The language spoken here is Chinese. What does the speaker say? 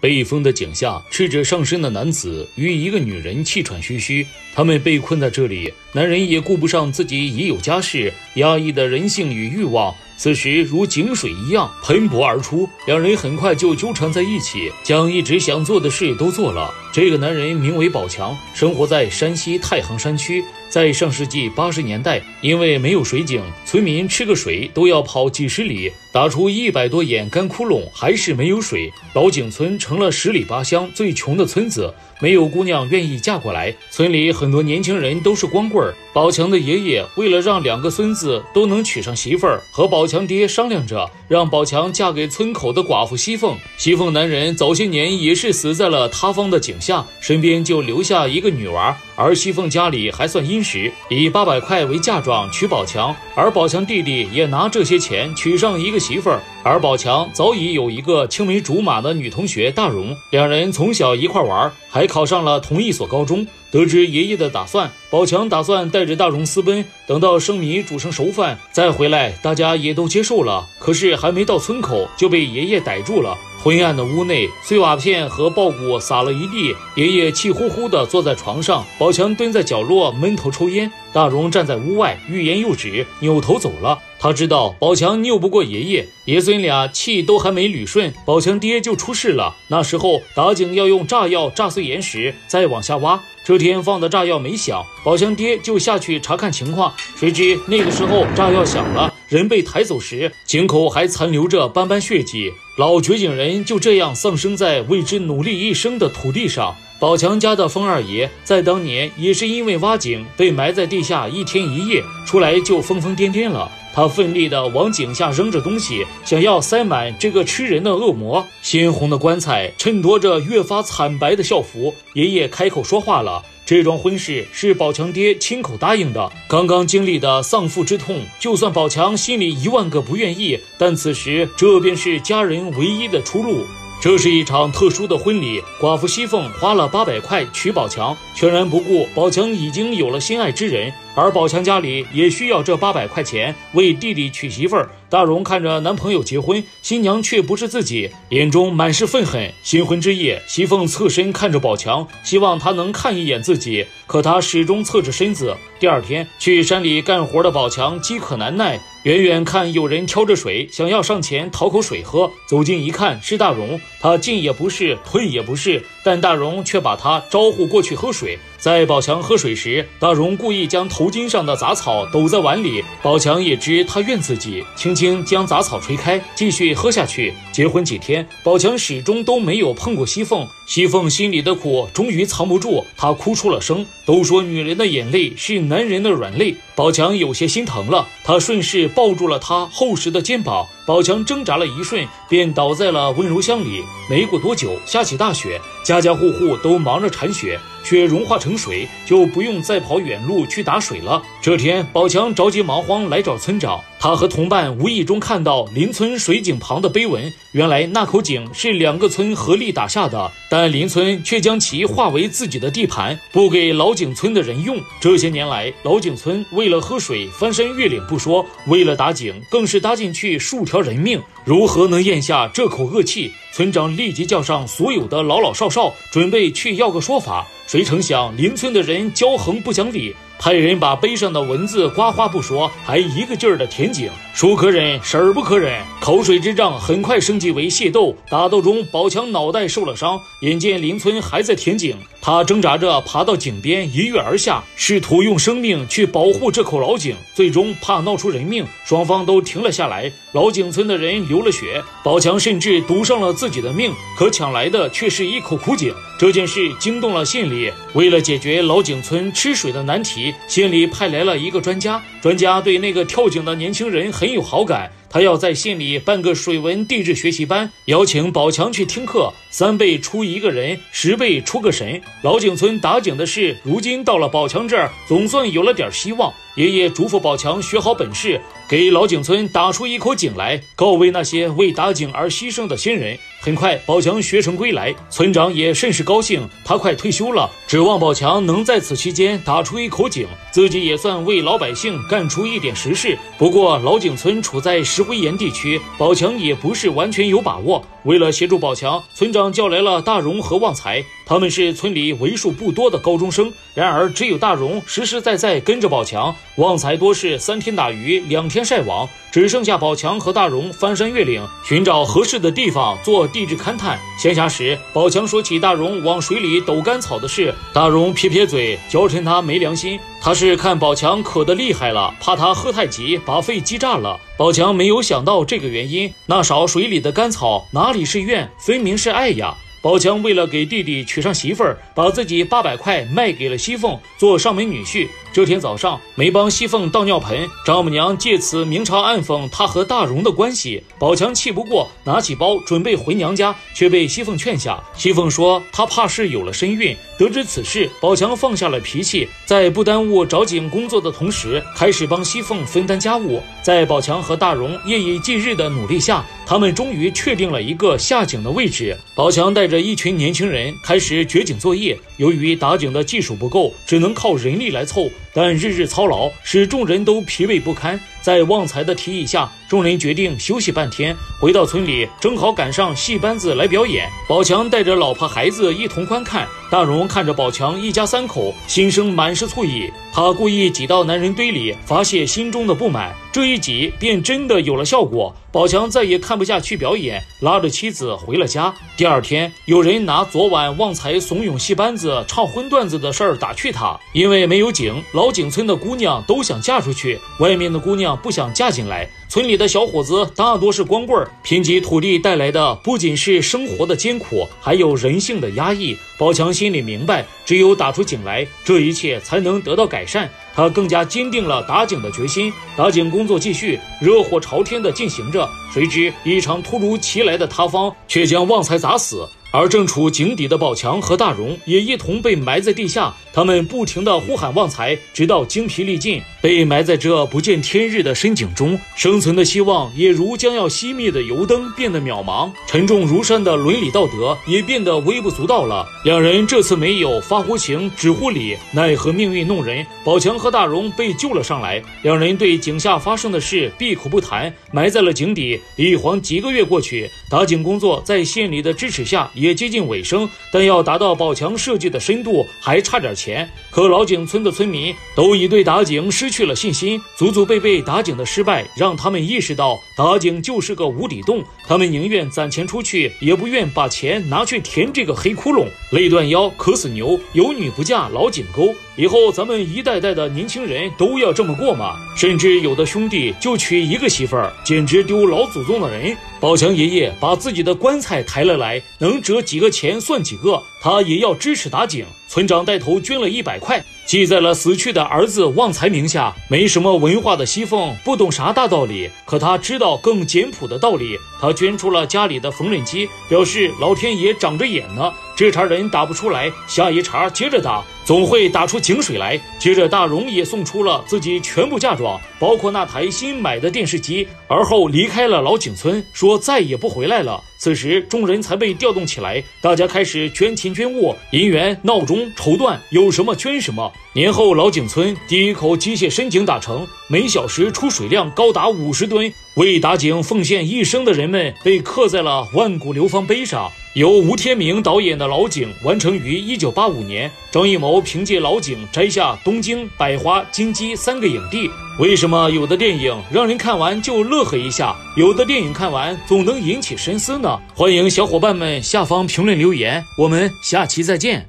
被封的井下，赤着上身的男子与一个女人气喘吁吁，他们被困在这里。男人也顾不上自己已有家室，压抑的人性与欲望，此时如井水一样喷薄而出。两人很快就纠缠在一起，将一直想做的事都做了。这个男人名为宝强，生活在山西太行山区。在上世纪八十年代，因为没有水井，村民吃个水都要跑几十里，打出一百多眼干窟窿，还是没有水。老井村成了十里八乡最穷的村子，没有姑娘愿意嫁过来。村里很多年轻人都是光棍儿。宝强的爷爷为了让两个孙子都能娶上媳妇儿，和宝强爹商量着，让宝强嫁给村口的寡妇西凤。西凤男人早些年也是死在了塌方的井下，身边就留下一个女娃。而西凤家里还算殷实，以八百块为嫁妆娶宝强，而宝强弟弟也拿这些钱娶上一个媳妇儿。而宝强早已有一个青梅竹马的女同学大荣，两人从小一块玩，还考上了同一所高中。得知爷爷的打算，宝强打算带着大荣私奔，等到生米煮成熟饭再回来，大家也都接受了。可是还没到村口，就被爷爷逮住了。昏暗的屋内，碎瓦片和爆谷撒了一地。爷爷气呼呼地坐在床上，宝强蹲在角落闷头抽烟。大荣站在屋外，欲言又止，扭头走了。他知道宝强拗不过爷爷，爷孙俩气都还没捋顺，宝强爹就出事了。那时候打井要用炸药炸碎岩石，再往下挖。这天放的炸药没响，宝强爹就下去查看情况。谁知那个时候炸药响了，人被抬走时，井口还残留着斑斑血迹。老掘井人就这样丧生在为之努力一生的土地上。宝强家的风二爷在当年也是因为挖井被埋在地下一天一夜，出来就疯疯癫癫了。他奋力地往井下扔着东西，想要塞满这个吃人的恶魔。鲜红的棺材衬托着越发惨白的校服。爷爷开口说话了。这桩婚事是宝强爹亲口答应的。刚刚经历的丧父之痛，就算宝强心里一万个不愿意，但此时这便是家人唯一的出路。这是一场特殊的婚礼，寡妇西凤花了八百块娶宝强，全然不顾宝强已经有了心爱之人。而宝强家里也需要这八百块钱为弟弟娶媳妇儿。大荣看着男朋友结婚，新娘却不是自己，眼中满是愤恨。新婚之夜，西凤侧身看着宝强，希望他能看一眼自己，可他始终侧着身子。第二天去山里干活的宝强饥渴难耐，远远看有人挑着水，想要上前讨口水喝。走近一看，是大荣，他进也不是，退也不是，但大荣却把他招呼过去喝水。在宝强喝水时，大荣故意将头巾上的杂草抖在碗里。宝强也知他怨自己，轻轻将杂草吹开，继续喝下去。结婚几天，宝强始终都没有碰过西凤。西凤心里的苦终于藏不住，她哭出了声。都说女人的眼泪是男人的软肋，宝强有些心疼了，他顺势抱住了他厚实的肩膀。宝强挣扎了一瞬，便倒在了温柔乡里。没过多久，下起大雪，家家户户都忙着铲雪。雪融化成水，就不用再跑远路去打水了。这天，宝强着急忙慌来找村长。他和同伴无意中看到邻村水井旁的碑文，原来那口井是两个村合力打下的，但邻村却将其划为自己的地盘，不给老井村的人用。这些年来，老井村为了喝水翻山越岭不说，为了打井更是搭进去数条人命。如何能咽下这口恶气？村长立即叫上所有的老老少少，准备去要个说法。谁成想，邻村的人骄横不讲理。派人把碑上的文字刮花不说，还一个劲儿的填井，叔可忍，婶儿不可忍。口水之仗很快升级为械斗，打斗中宝强脑袋受了伤。眼见邻村还在填井，他挣扎着爬到井边，一跃而下，试图用生命去保护这口老井。最终怕闹出人命，双方都停了下来。老井村的人流了血，宝强甚至赌上了自己的命，可抢来的却是一口苦井。这件事惊动了县里，为了解决老井村吃水的难题。县里派来了一个专家，专家对那个跳井的年轻人很有好感。他要在县里办个水文地质学习班，邀请宝强去听课。三倍出一个人，十倍出个神。老井村打井的事，如今到了宝强这儿，总算有了点希望。爷爷嘱咐宝强学好本事，给老井村打出一口井来，告慰那些为打井而牺牲的先人。很快，宝强学成归来，村长也甚是高兴。他快退休了，指望宝强能在此期间打出一口井，自己也算为老百姓干出一点实事。不过，老井村处在石灰岩地区，宝强也不是完全有把握。为了协助宝强，村长叫来了大荣和旺财，他们是村里为数不多的高中生。然而，只有大荣实实在在跟着宝强，旺财多是三天打鱼两天晒网，只剩下宝强和大荣翻山越岭寻找合适的地方做地质勘探。闲暇时，宝强说起大荣往水里抖干草的事，大荣撇撇嘴，娇嗔他没良心。他是看宝强渴得厉害了，怕他喝太急把肺激炸了。宝强没有想到这个原因，那勺水里的干草哪里是怨，分明是爱呀。宝强为了给弟弟娶上媳妇儿，把自己八百块卖给了西凤做上门女婿。这天早上，没帮西凤倒尿盆，丈母娘借此明察暗讽他和大荣的关系。宝强气不过，拿起包准备回娘家，却被西凤劝下。西凤说她怕是有了身孕。得知此事，宝强放下了脾气，在不耽误找井工作的同时，开始帮西凤分担家务。在宝强和大荣夜以继日的努力下，他们终于确定了一个下井的位置。宝强带着一群年轻人开始掘井作业。由于打井的技术不够，只能靠人力来凑。但日日操劳使众人都疲惫不堪，在旺财的提议下，众人决定休息半天。回到村里，正好赶上戏班子来表演，宝强带着老婆孩子一同观看。大荣看着宝强一家三口，心生满是醋意。他故意挤到男人堆里发泄心中的不满，这一挤便真的有了效果。宝强再也看不下去表演，拉着妻子回了家。第二天，有人拿昨晚旺财怂恿戏班子唱荤段子的事儿打趣他，因为没有井，老井村的姑娘都想嫁出去，外面的姑娘不想嫁进来。村里的小伙子大多是光棍，贫瘠土地带来的不仅是生活的艰苦，还有人性的压抑。宝强心里明白，只有打出井来，这一切才能得到改善。他更加坚定了打井的决心。打井工作继续，热火朝天的进行着。谁知一场突如其来的塌方，却将旺财砸死。而正处井底的宝强和大荣也一同被埋在地下，他们不停的呼喊旺财，直到精疲力尽，被埋在这不见天日的深井中，生存的希望也如将要熄灭的油灯变得渺茫，沉重如山的伦理道德也变得微不足道了。两人这次没有发乎情，止乎礼，奈何命运弄人，宝强和大荣被救了上来。两人对井下发生的事闭口不谈，埋在了井底。一晃几个月过去，打井工作在县里的支持下。也接近尾声，但要达到宝强设计的深度还差点钱。可老井村的村民都已对打井失失去了信心，祖祖辈辈打井的失败让他们意识到打井就是个无底洞，他们宁愿攒钱出去，也不愿把钱拿去填这个黑窟窿。累断腰，渴死牛，有女不嫁老井沟。以后咱们一代代的年轻人都要这么过吗？甚至有的兄弟就娶一个媳妇儿，简直丢老祖宗的人。宝强爷爷把自己的棺材抬了来，能折几个钱算几个，他也要支持打井。村长带头捐了一百块，记在了死去的儿子旺财名下。没什么文化的西凤不懂啥大道理，可他知道更简朴的道理。他捐出了家里的缝纫机，表示老天爷长着眼呢。这茬人打不出来，下一茬接着打，总会打出井水来。接着大荣也送出了自己全部嫁妆，包括那台新买的电视机，而后离开了老井村，说再也不回来了。此时众人才被调动起来，大家开始捐钱捐物、银元、闹钟、绸缎，有什么捐什么。年后老井村第一口机械深井打成，每小时出水量高达五十吨，为打井奉献一生的人们被刻在了万古流芳碑上。由吴天明导演的《老井》完成于一九八五年，张艺谋凭借《老井》摘下东京、百花、金鸡三个影帝。为什么有的电影让人看完就乐呵一下，有的电影看完总能引起深思呢？欢迎小伙伴们下方评论留言，我们下期再见。